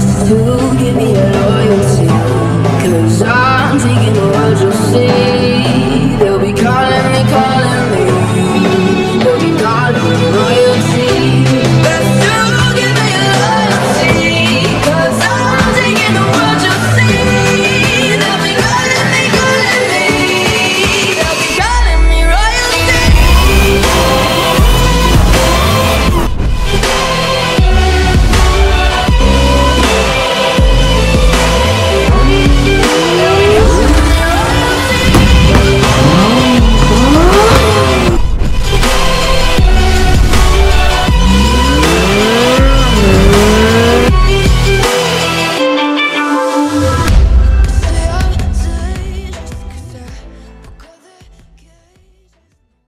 to give me your loyalty. Cause I'm taking what you say see